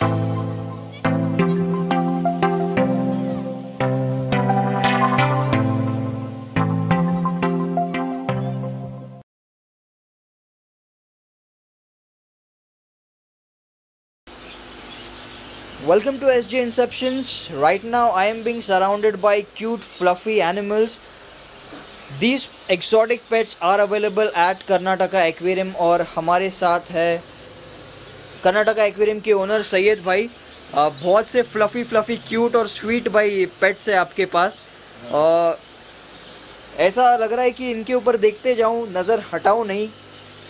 Welcome to SJ Inceptions. Right now, I am being surrounded by cute, fluffy animals. These exotic pets are available at Karnataka Aquarium और हमारे साथ है Karnataka aquarium के owner Syed भाई बहुत से फ्लफी फ्लफी क्यूट और स्वीट भाई पेट्स है आपके पास। ऐसा लग रहा है कि इनके ऊपर देखते जाऊँ, नज़र हटाऊं नहीं।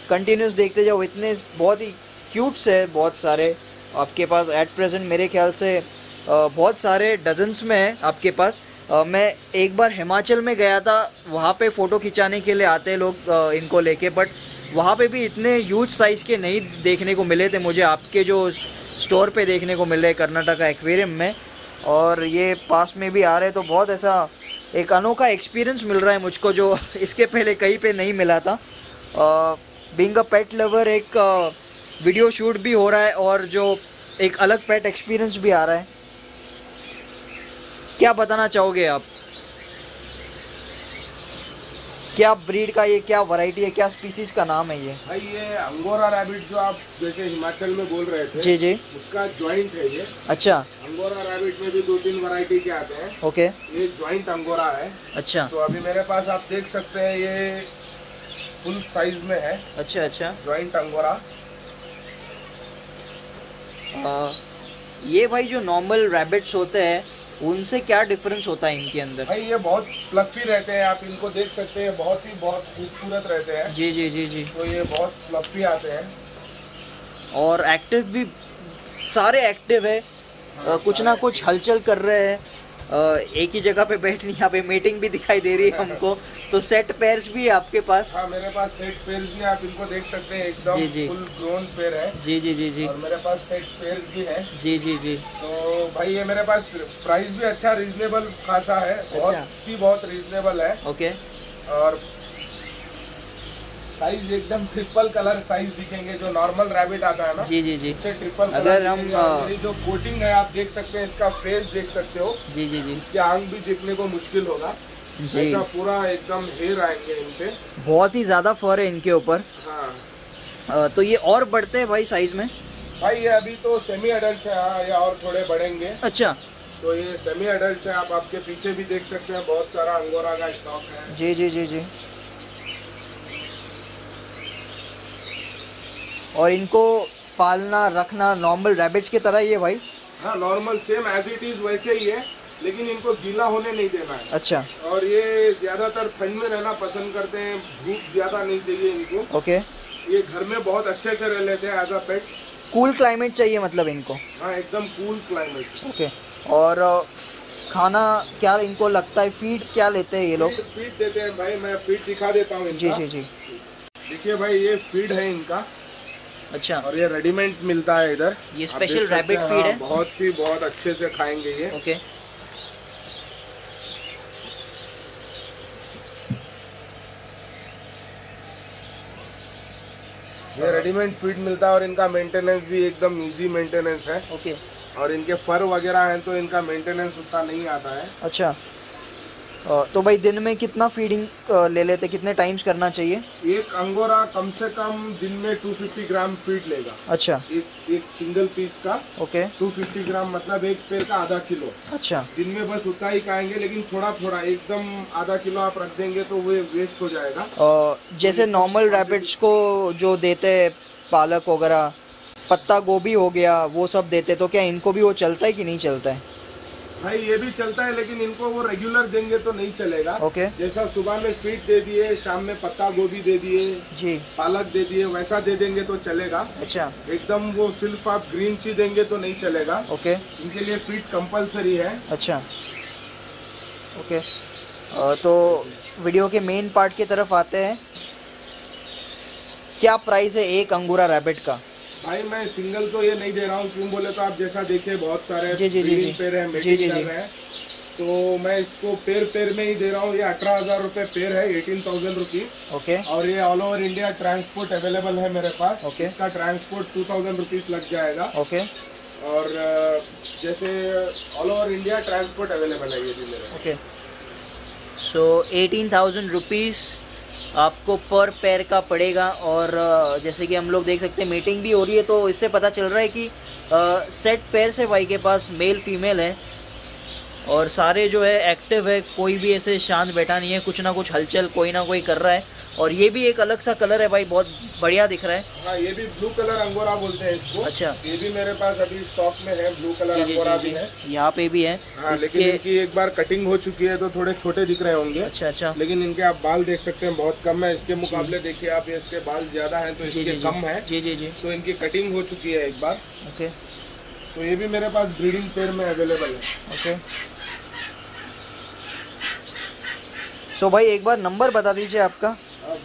कंटिन्यूस देखते जाओ इतने बहुत ही क्यूट्स है बहुत सारे आपके पास। एट प्रेजेंट मेरे ख्याल से बहुत सारे डजन्स में है आपके पास। मैं एक बार हिमाचल में गया था, वहाँ पे फ़ोटो खिंचाने के लिए आते लोग इनको लेके बट वहाँ पे भी इतने ह्यूज साइज़ के नहीं देखने को मिले थे मुझे, आपके जो स्टोर पे देखने को मिले कर्नाटका एक्वेरियम में। और ये पास में भी आ रहे तो बहुत ऐसा एक अनोखा एक्सपीरियंस मिल रहा है मुझको जो इसके पहले कहीं पे नहीं मिला था। बींग अ पेट लवर एक वीडियो शूट भी हो रहा है और जो एक अलग पेट एक्सपीरियंस भी आ रहा है। क्या बताना चाहोगे आप? क्या ब्रीड का ये क्या वैरायटी है? क्या स्पीसीज का नाम है ये? भाई ये अंगोरा रैबिट जो आप जैसे हिमाचल में बोल रहे थे जी जी। उसका ज्वाइंट है ये। अच्छा। अंगोरा रैबिट में भी दो तीन वैरायटी के आते हैं। ओके। ये ज्वाइंट अंगोरा है। अच्छा। तो अभी मेरे पास आप देख सकते हैं ये फुल साइज़ में है। अच्छा अच्छा। Joint angora. आ, ये भाई जो नॉर्मल रैबिट्स होते हैं उनसे क्या डिफरेंस होता है इनके अंदर? भाई ये बहुत फ्लफी रहते हैं आप इनको देख सकते हैं बहुत ही बहुत खूबसूरत रहते हैं। जी जी जी जी। तो ये बहुत फ्लफी आते हैं। और एक्टिव भी सारे एक्टिव है। अ, कुछ ना कुछ हलचल कर रहे हैं। एक ही जगह पे बैठनी यहाँ पे मीटिंग भी दिखाई दे रही है हमको। तो सेट पेयर्स भी है आपके पास। हाँ मेरे पास सेट पेयर भी आप इनको देख सकते हैं एकदम। फुल ग्रोन पेयर है। जी जी जी जी। और मेरे पास सेट पेयर भी है। जी जी जी। तो भाई ये मेरे पास प्राइस भी अच्छा रीजनेबल खासा है बहुत अच्छा। ही बहुत रीजनेबल है। ओके और साइज़ एकदम ट्रिपल कलर साइज़ दिखेंगे जो नॉर्मल रैबिट आता है ना जी जी जी। इससे ट्रिपल अगर हम, जो कोटिंग है आप देख सकते हैं इसका फेस देख सकते हो। जी जी जी। इसके आंग भी देखने को मुश्किल होगा। जी। ऐसा पूरा एकदम हेयर आएँगे इन पे। बहुत ही ज़्यादा फर है इनके ऊपर। हाँ। तो ये और बढ़ते हैं भाई साइज़ में? भाई ये अभी तो सेमी अडल्ट है हाँ ये और थोड़े बढ़ेंगे। अच्छा। तो ये सेमी अडल्ट है आप आपके पीछे भी देख सकते हैं बहुत सारा अंगोरा का स्टॉक है। जी जी जी जी। और इनको पालना रखना नॉर्मल रैबिट्स की तरह ही है भाई? हाँ normal same as it is वैसे ही है लेकिन इनको गीला होने नहीं देना है। अच्छा। और ये ज़्यादातर ठंड में रहना पसंद करते हैं धूप ज़्यादा नहीं चाहिए इनको। ओके। ये घर में बहुत अच्छे से रह लेते हैं as a pet cool climate चाहिए मतलब इनको? हाँ एकदम कूल क्लाइमेट। ओके। और खाना क्या इनको लगता है? फ़ीड क्या लेते हैं ये लोग? फ़ीड देते हैं भाई मैं फ़ीड दिखा देता हूँ जी जी जी। देखिए भाई ये फ़ीड है इनका। अच्छा। और ये रेडीमेड मिलता है इधर। ये स्पेशल रैबिट हैं, हाँ, है? बहुत ही बहुत अच्छे से खाएँगे ये। ओके। ये रेडीमेड फ़ीड मिलता है और इनका मेंटेनेंस भी एकदम इजी मेंटेनेंस है। ओके और इनके फर वगैरह हैं तो इनका मेंटेनेंस उतना नहीं आता है। अच्छा। तो भाई दिन में कितना फीडिंग ले लेते कितने टाइम्स करना चाहिए? एक अंगोरा कम से कम दिन में 250 ग्राम फ़ीड लेगा। अच्छा। एक एक सिंगल पीस का ओके 250 ग्राम मतलब एक पेड़ का आधा किलो। अच्छा। दिन में बस उतना ही खाएँगे लेकिन थोड़ा थोड़ा एकदम आधा किलो आप रख देंगे तो वो वेस्ट हो जाएगा। अ, जैसे नॉर्मल रैबिट्स को जो देते हैं पालक वगैरह पत्ता गोभी हो गया वो सब देते तो क्या इनको भी वो चलता है कि नहीं चलता है? भाई ये भी चलता है लेकिन इनको वो रेगुलर देंगे तो नहीं चलेगा। ओके जैसा सुबह में फ़ीड दे दिए शाम में पत्ता गोभी दे दिए जी। पालक दे दिए वैसा दे देंगे तो चलेगा। अच्छा। एकदम वो सिर्फ़ आप ग्रीन सी देंगे तो नहीं चलेगा। ओके इनके लिए फ़ीड कंपलसरी है। अच्छा। ओके तो वीडियो के मेन पार्ट की तरफ़ आते हैं। क्या प्राइस है एक अंगूरा रैबिट का? भाई मैं सिंगल तो ये नहीं दे रहा हूँ क्यों बोले तो आप जैसा देखे बहुत सारे जी, जी, जी। पेड़ हैं। रहे हैं। तो मैं इसको पेड़ पेड़ में ही दे रहा हूँ ये अठारह हज़ार रुपये पेड़ है एटीन थाउज़ेंड रुपीज़ ओके। और ये all over India transport available है मेरे पास। ओके। इसका ट्रांसपोर्ट टू थाउज़ेंड रुपीज़ लग जाएगा। ओके। और जैसे all over India transport available है ये भी मेरे okay. So eighteen thousand rupees आपको पर पैर का पड़ेगा और जैसे कि हम लोग देख सकते हैं मीटिंग भी हो रही है तो इससे पता चल रहा है कि सेट पैर से भाई के पास मेल फीमेल है। और सारे जो है एक्टिव है कोई भी ऐसे शांत बैठा नहीं है कुछ ना कुछ हलचल कोई ना कोई कर रहा है। और ये भी एक अलग सा कलर है भाई बहुत बढ़िया दिख रहा है। हाँ ये भी ब्लू कलर अंगोरा बोलते हैं इसको। अच्छा। ये भी मेरे पास अभी स्टॉक में है ब्लू कलर अंगोरा जी भी है। यहाँ पे भी है। हाँ लेकिन इनकी एक बार कटिंग हो चुकी है तो थोड़े छोटे दिख रहे होंगे। अच्छा अच्छा। लेकिन इनके आप बाल देख सकते हैं बहुत कम है। इसके मुकाबले देखिए आप इसके बाल ज़्यादा है तो इसके कम है। जी जी जी। तो इनकी कटिंग हो चुकी है एक बार। ओके। तो ये भी मेरे पास ब्रीडिंग पेयर में अवेलेबल है। ओके। सो भाई एक बार नंबर बता दीजिए आपका।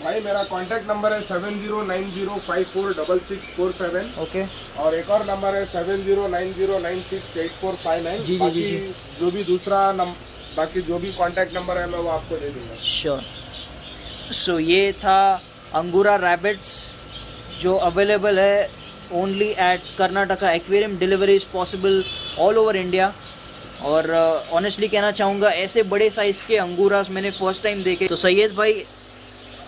भाई मेरा कॉन्टैक्ट नंबर है seven zero nine zero five four double six four seven okay और एक और नंबर है seven zero nine zero nine six eight four five nine जी, जी, जी, जी। भी दूसरा नम बाकी जो भी कॉन्टैक्ट नंबर है मैं वो आपको दे दूँगा। श्योर सो ये था अंगूरा रैबिट्स जो अवेलेबल है only at Karnataka aquarium delivery is possible all over India और ऑनेस्टली कहना चाहूँगा, ऐसे बड़े साइज़ के अंगूरास मैंने फ़र्स्ट टाइम देखे। तो सैयद भाई,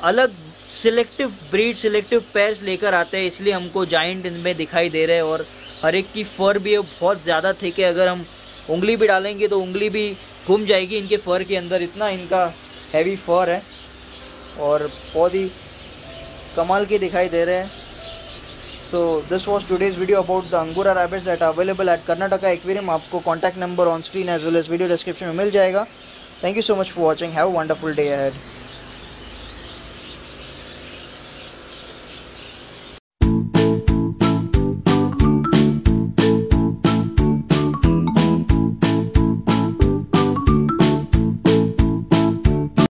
अलग सिलेक्टिव ब्रीड सिलेक्टिव पैर्स लेकर आते हैं, इसलिए हमको जाइंट इनमें दिखाई दे रहे हैं और हर एक की फर भी बहुत ज़्यादा थिक है अगर हम उंगली भी डालेंगे तो उंगली भी घूम जाएगी इनके फर के अंदर। इतना इनका हैवी फर है और बहुत ही कमाल के दिखाई दे रहे हैं। So this was today's video about the angora rabbit that available at Karnataka aquarium आपको contact number on screen as well as video description में मिल जाएगा. Thank you so much for watching have wonderful day ahead